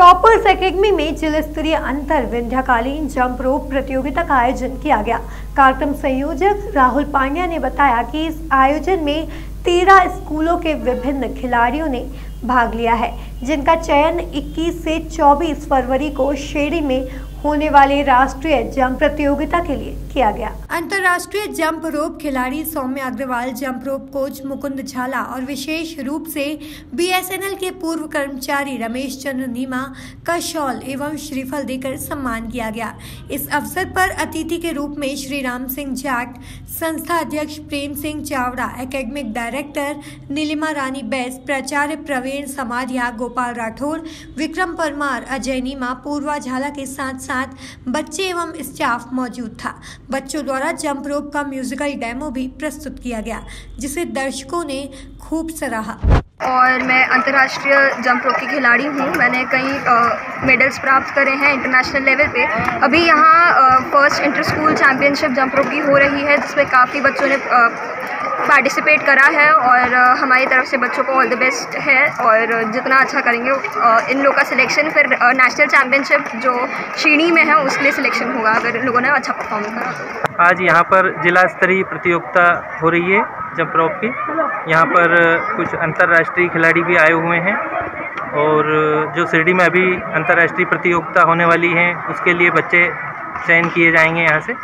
Academy में जिला स्तरीय अंतर विंध्याकालीन जंप रोप प्रतियोगिता का आयोजन किया गया। कार्यक्रम संयोजक राहुल पांड्या ने बताया कि इस आयोजन में तेरह स्कूलों के विभिन्न खिलाड़ियों ने भाग लिया है। जिनका चयन 21 से 24 फरवरी को शेरी में होने वाले राष्ट्रीय जंप प्रतियोगिता के लिए किया गया। अंतर्राष्ट्रीय जंप रोप खिलाड़ी Saumya Agrawal, jump rope coach Mukund Jhala और विशेष रूप से बीएसएनएल के पूर्व कर्मचारी रमेश चंद्र नीमा का शॉल एवं श्रीफल देकर सम्मान किया गया। इस अवसर पर अतिथि के रूप में श्री राम सिंह जाट, संस्था अध्यक्ष प्रेम सिंह चावड़ा, एकेडमिक डायरेक्टर नीलिमा रानी बैस, प्राचार्य प्रवीण समाधिया गोपाल राठौर, विक्रम परमार, अजय नीमा, पूर्वा झाला के साथ साथ बच्चे एवं स्टाफ मौजूद था। बच्चों द्वारा जंप रोप का म्यूजिकल डेमो भी प्रस्तुत किया गया, जिसे दर्शकों ने खूब सराहा। और मैं अंतर्राष्ट्रीय जंप रोप की खिलाड़ी हूँ। मैंने कई मेडल्स प्राप्त करे हैं इंटरनेशनल लेवल पे। अभी यहाँ first inter school championship jump rope की हो रही है, जिसमें काफ़ी बच्चों ने पार्टिसिपेट करा है और हमारी तरफ़ से बच्चों को ऑल द बेस्ट है और जितना अच्छा करेंगे इन लोगों का सिलेक्शन फिर नेशनल चैम्पियनशिप जो श्रेणी में है, उसके लिए सिलेक्शन होगा। अगर इन लोगों ने अच्छा परफॉर्म करा तो। आज यहाँ पर जिला स्तरीय प्रतियोगिता हो रही है जंप रॉप की। यहाँ पर कुछ अंतर्राष्ट्रीय खिलाड़ी भी आए हुए हैं और जो शिरडी में अभी अंतर्राष्ट्रीय प्रतियोगिता होने वाली है, उसके लिए बच्चे चयन किए जाएँगे यहाँ से।